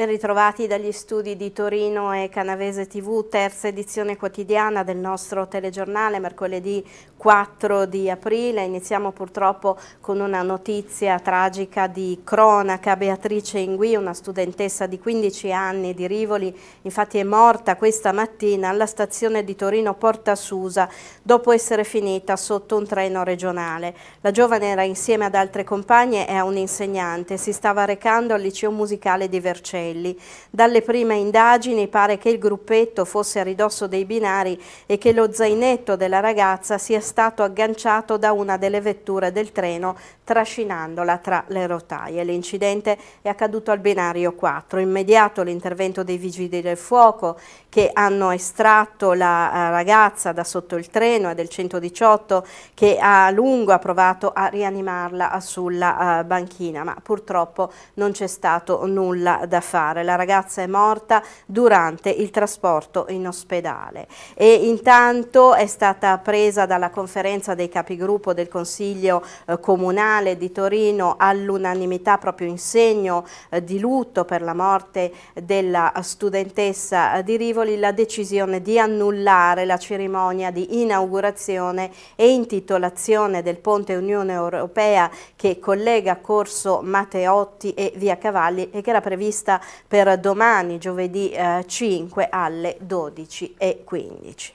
Ben ritrovati dagli studi di Torino e Canavese TV, terza edizione quotidiana del nostro telegiornale, mercoledì 4 di aprile. Iniziamo purtroppo con una notizia tragica di cronaca. Beatrice Ingui, una studentessa di 15 anni di Rivoli, infatti è morta questa mattina alla stazione di Torino Porta Susa dopo essere finita sotto un treno regionale. La giovane era insieme ad altre compagne e a un insegnante. Si stava recando al liceo musicale di Vercelli. Martelli. Dalle prime indagini pare che il gruppetto fosse a ridosso dei binari e che lo zainetto della ragazza sia stato agganciato da una delle vetture del treno trascinandola tra le rotaie. L'incidente è accaduto al binario 4. Immediato l'intervento dei vigili del fuoco che hanno estratto la eh, ragazza da sotto il treno e del 118 che a lungo ha provato a rianimarla sulla uh, banchina, ma purtroppo non c'è stato nulla da fare. La ragazza è morta durante il trasporto in ospedale. E intanto è stata presa dalla conferenza dei capigruppo del Consiglio eh, Comunale di Torino all'unanimità proprio in segno eh, di lutto per la morte della studentessa di Rivoli la decisione di annullare la cerimonia di inaugurazione e intitolazione del ponte Unione Europea che collega Corso Matteotti e Via Cavalli e che era prevista per domani giovedì eh, 5 alle 12.15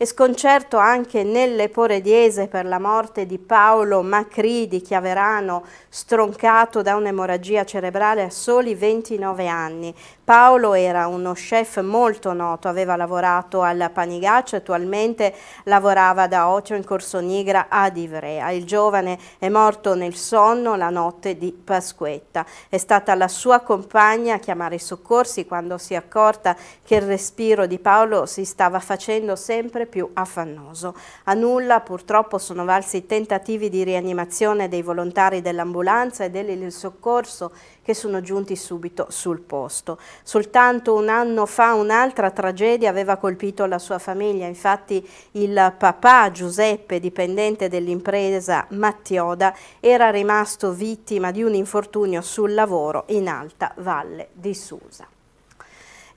e sconcerto anche nelle Porediese per la morte di Paolo Macri di Chiaverano, stroncato da un'emorragia cerebrale a soli 29 anni. Paolo era uno chef molto noto, aveva lavorato al Panigaccio, attualmente lavorava da Ocio in Corso Nigra ad Ivrea. Il giovane è morto nel sonno la notte di Pasquetta. È stata la sua compagna a chiamare i soccorsi quando si è accorta che il respiro di Paolo si stava facendo sempre più affannoso. A nulla purtroppo sono valsi tentativi di rianimazione dei volontari dell'ambulanza e del soccorso che sono giunti subito sul posto. Soltanto un anno fa un'altra tragedia aveva colpito la sua famiglia, infatti il papà Giuseppe, dipendente dell'impresa Mattioda, era rimasto vittima di un infortunio sul lavoro in Alta Valle di Susa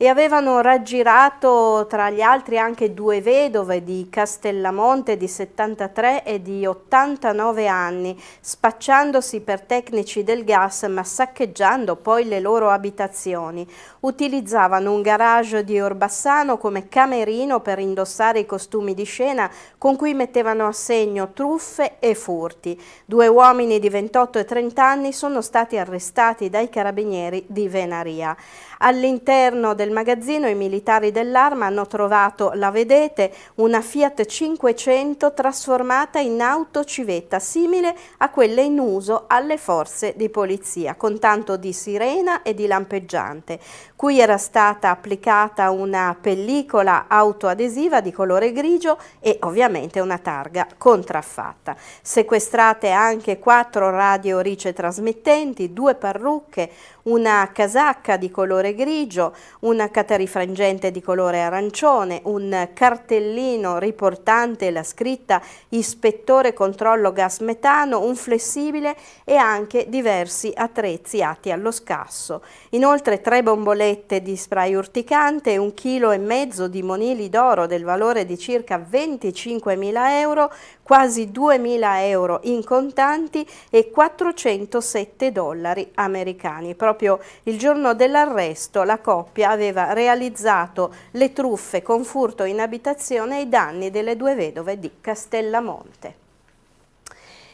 e avevano raggirato tra gli altri anche due vedove di Castellamonte di 73 e di 89 anni, spacciandosi per tecnici del gas ma saccheggiando poi le loro abitazioni. Utilizzavano un garage di Orbassano come camerino per indossare i costumi di scena con cui mettevano a segno truffe e furti. Due uomini di 28 e 30 anni sono stati arrestati dai carabinieri di Venaria. All'interno del magazzino i militari dell'arma hanno trovato, la vedete, una Fiat 500 trasformata in auto civetta, simile a quelle in uso alle forze di polizia, con tanto di sirena e di lampeggiante, cui era stata applicata una pellicola autoadesiva di colore grigio e ovviamente una targa contraffatta. Sequestrate anche quattro radio rice trasmittenti, due parrucche, una casacca di colore grigio, una catarifrangente di colore arancione, un cartellino riportante la scritta ispettore controllo gas metano, un flessibile e anche diversi attrezzi atti allo scasso. Inoltre tre bombolette di spray urticante, un chilo e mezzo di monili d'oro del valore di circa 25.000 euro, quasi 2.000 euro in contanti e 407 dollari americani. Proprio il giorno dell'arresto la coppia aveva realizzato le truffe con furto in abitazione ai danni delle due vedove di Castellamonte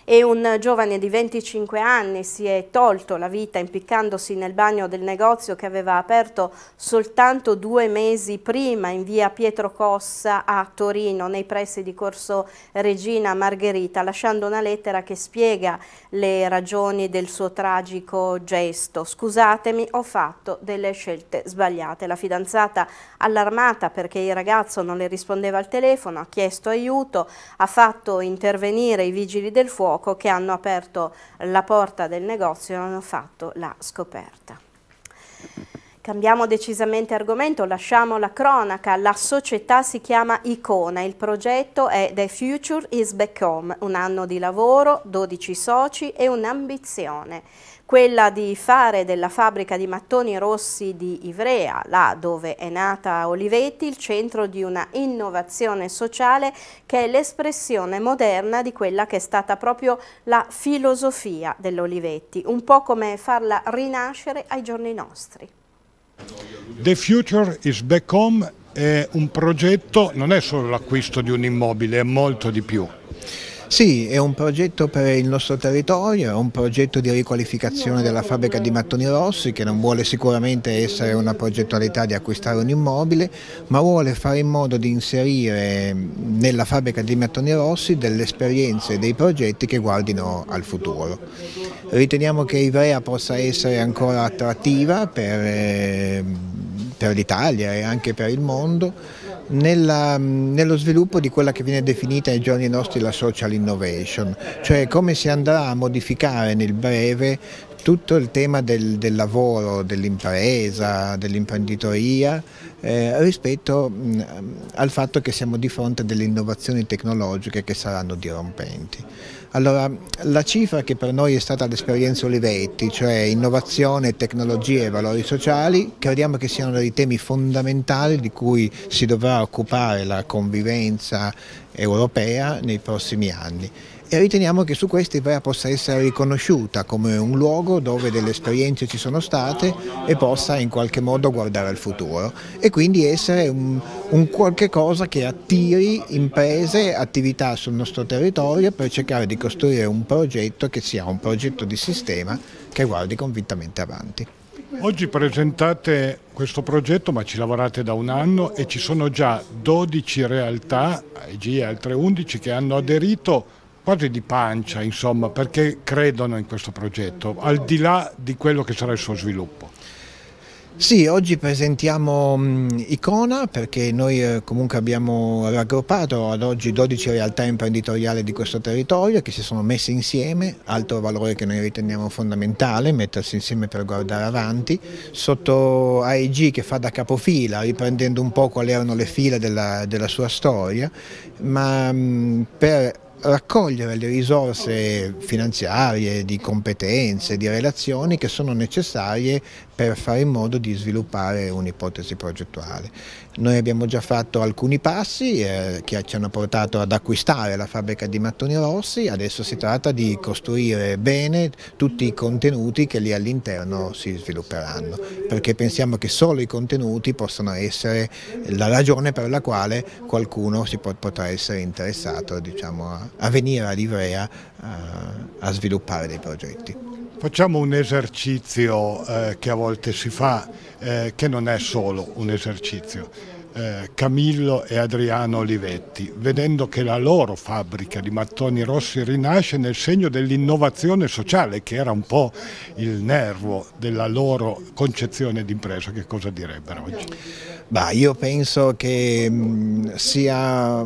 e un giovane di 25 anni si è tolto la vita impiccandosi nel bagno del negozio che aveva aperto soltanto due mesi prima in via Pietro Cossa a Torino nei pressi di Corso Regina Margherita lasciando una lettera che spiega le ragioni del suo tragico gesto. Scusatemi, ho fatto delle scelte sbagliate. La fidanzata allarmata perché il ragazzo non le rispondeva al telefono ha chiesto aiuto, ha fatto intervenire i vigili del fuoco poco che hanno aperto la porta del negozio e hanno fatto la scoperta. Cambiamo decisamente argomento, lasciamo la cronaca, la società si chiama Icona, il progetto è The Future is Back Home, un anno di lavoro, 12 soci e un'ambizione. Quella di fare della fabbrica di mattoni rossi di Ivrea, là dove è nata Olivetti, il centro di una innovazione sociale che è l'espressione moderna di quella che è stata proprio la filosofia dell'Olivetti, un po' come farla rinascere ai giorni nostri. The Future is Back Home è un progetto, non è solo l'acquisto di un immobile, è molto di più. Sì, è un progetto per il nostro territorio, è un progetto di riqualificazione della fabbrica di mattoni rossi che non vuole sicuramente essere una progettualità di acquistare un immobile, ma vuole fare in modo di inserire nella fabbrica di mattoni rossi delle esperienze e dei progetti che guardino al futuro. Riteniamo che Ivrea possa essere ancora attrattiva per, eh, per l'Italia e anche per il mondo nella, nello sviluppo di quella che viene definita ai giorni nostri la social innovation, cioè come si andrà a modificare nel breve tutto il tema del, del lavoro, dell'impresa, dell'imprenditoria eh, rispetto mh, al fatto che siamo di fronte a delle innovazioni tecnologiche che saranno dirompenti. Allora, la cifra che per noi è stata l'esperienza Olivetti, cioè innovazione, tecnologie e valori sociali, crediamo che siano dei temi fondamentali di cui si dovrà occupare la convivenza europea nei prossimi anni e riteniamo che su questi Ivrea possa essere riconosciuta come un luogo dove delle esperienze ci sono state e possa in qualche modo guardare al futuro e quindi essere un, un qualche cosa che attiri imprese, attività sul nostro territorio per cercare di costruire un progetto che sia un progetto di sistema che guardi convintamente avanti. Oggi presentate questo progetto ma ci lavorate da un anno e ci sono già 12 realtà, IG e altre 11 che hanno aderito quasi di pancia, insomma, perché credono in questo progetto, al di là di quello che sarà il suo sviluppo. Sì, oggi presentiamo mh, Icona perché noi eh, comunque abbiamo raggruppato ad oggi 12 realtà imprenditoriali di questo territorio che si sono messe insieme, altro valore che noi riteniamo fondamentale, mettersi insieme per guardare avanti, sotto AIG che fa da capofila, riprendendo un po' quali erano le file della, della sua storia, ma mh, per raccogliere le risorse finanziarie, di competenze, di relazioni che sono necessarie per fare in modo di sviluppare un'ipotesi progettuale. Noi abbiamo già fatto alcuni passi eh, che ci hanno portato ad acquistare la fabbrica di mattoni rossi, adesso si tratta di costruire bene tutti i contenuti che lì all'interno si svilupperanno, perché pensiamo che solo i contenuti possano essere la ragione per la quale qualcuno si potrà essere interessato diciamo, a, a venire ad Ivrea a, a sviluppare dei progetti. Facciamo un esercizio eh, che a volte si fa, eh, che non è solo un esercizio. Eh, Camillo e Adriano Olivetti, vedendo che la loro fabbrica di mattoni rossi rinasce nel segno dell'innovazione sociale, che era un po' il nervo della loro concezione d'impresa, che cosa direbbero oggi? Bah, io penso che mh, sia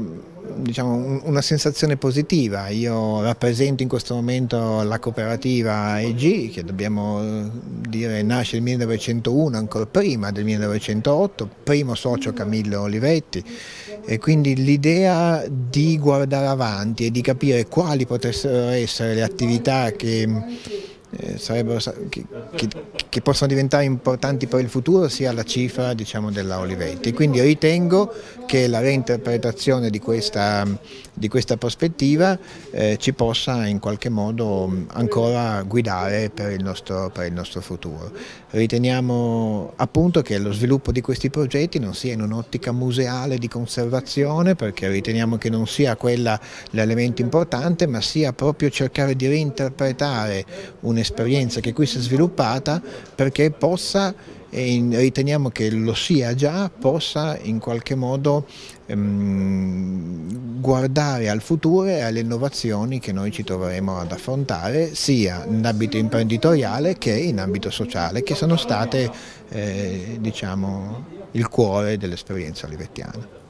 diciamo, una sensazione positiva. Io rappresento in questo momento la cooperativa EG, che dobbiamo eh, dire nasce nel 1901, ancora prima del 1908, primo socio Camillo Olivetti e quindi l'idea di guardare avanti e di capire quali potessero essere le attività che eh, che, che, che, possono diventare importanti per il futuro sia la cifra diciamo, della Olivetti. Quindi ritengo che la reinterpretazione di questa, di questa prospettiva eh, ci possa in qualche modo ancora guidare per il, nostro, per il nostro futuro. Riteniamo appunto che lo sviluppo di questi progetti non sia in un'ottica museale di conservazione perché riteniamo che non sia quella l'elemento importante ma sia proprio cercare di reinterpretare un un'esperienza che qui si è sviluppata perché possa, e riteniamo che lo sia già, possa in qualche modo ehm, guardare al futuro e alle innovazioni che noi ci troveremo ad affrontare sia in ambito imprenditoriale che in ambito sociale, che sono state eh, diciamo, il cuore dell'esperienza olivettiana.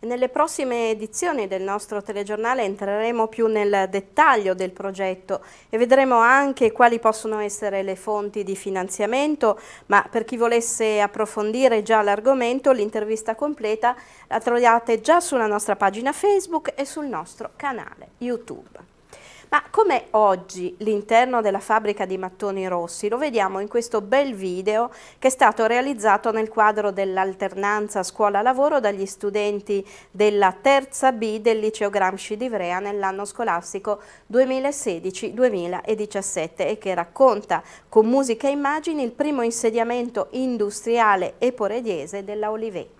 Nelle prossime edizioni del nostro telegiornale entreremo più nel dettaglio del progetto e vedremo anche quali possono essere le fonti di finanziamento, ma per chi volesse approfondire già l'argomento, l'intervista completa la trovate già sulla nostra pagina Facebook e sul nostro canale YouTube. Ma come oggi l'interno della fabbrica di mattoni rossi? Lo vediamo in questo bel video che è stato realizzato nel quadro dell'alternanza scuola-lavoro dagli studenti della terza B del Liceo Gramsci di Ivrea nell'anno scolastico 2016-2017 e che racconta con musica e immagini il primo insediamento industriale e porediese della Olivetti.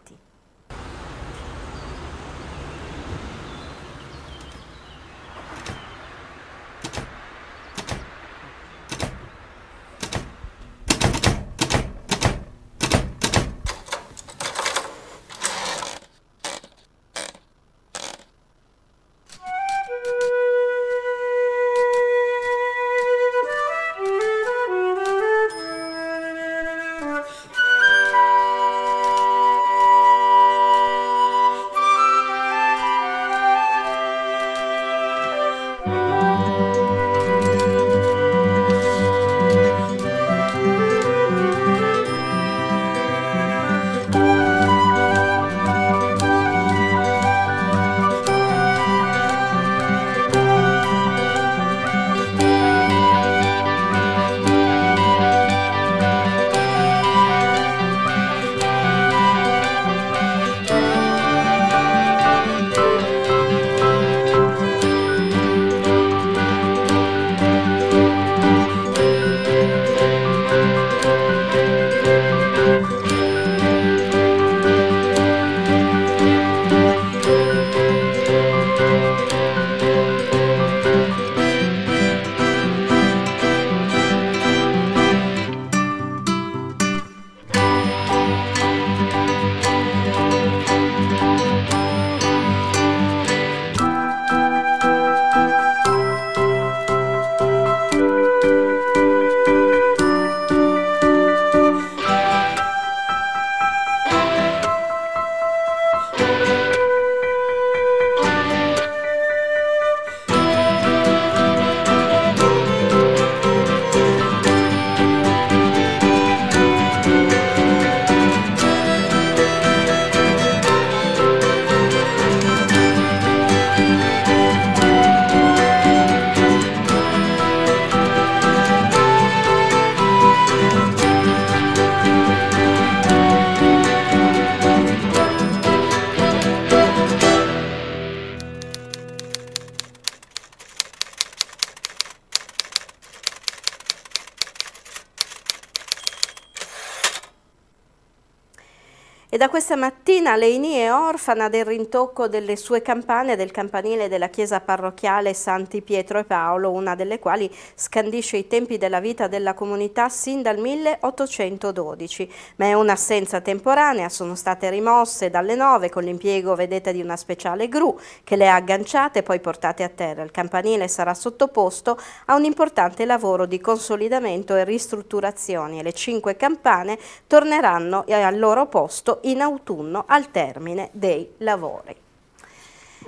Da questa mattina Leini è orfana del rintocco delle sue campane del campanile della chiesa parrocchiale Santi Pietro e Paolo, una delle quali scandisce i tempi della vita della comunità sin dal 1812. Ma è un'assenza temporanea, sono state rimosse dalle nove con l'impiego, vedete, di una speciale gru che le ha agganciate e poi portate a terra. Il campanile sarà sottoposto a un importante lavoro di consolidamento e ristrutturazione e le cinque campane torneranno al loro posto in autunno al termine dei lavori.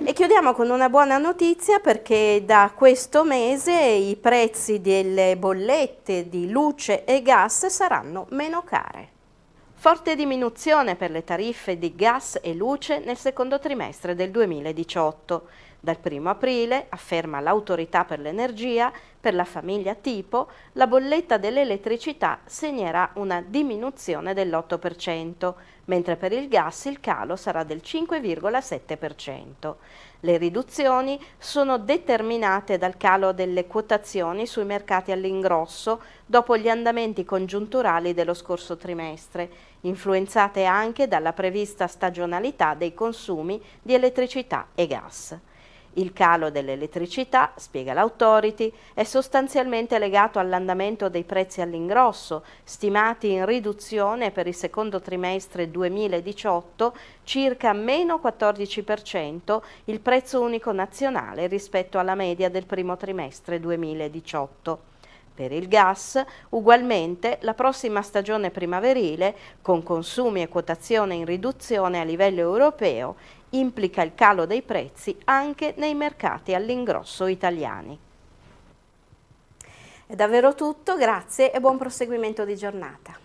E chiudiamo con una buona notizia perché da questo mese i prezzi delle bollette di luce e gas saranno meno care. Forte diminuzione per le tariffe di gas e luce nel secondo trimestre del 2018. Dal 1 aprile, afferma l'autorità per l'energia, per la famiglia tipo, la bolletta dell'elettricità segnerà una diminuzione dell'8%, mentre per il gas il calo sarà del 5,7%. Le riduzioni sono determinate dal calo delle quotazioni sui mercati all'ingrosso dopo gli andamenti congiunturali dello scorso trimestre, influenzate anche dalla prevista stagionalità dei consumi di elettricità e gas. Il calo dell'elettricità, spiega l'Authority, è sostanzialmente legato all'andamento dei prezzi all'ingrosso, stimati in riduzione per il secondo trimestre 2018 circa meno 14% il prezzo unico nazionale rispetto alla media del primo trimestre 2018. Per il gas, ugualmente, la prossima stagione primaverile, con consumi e quotazione in riduzione a livello europeo, implica il calo dei prezzi anche nei mercati all'ingrosso italiani. È davvero tutto, grazie e buon proseguimento di giornata.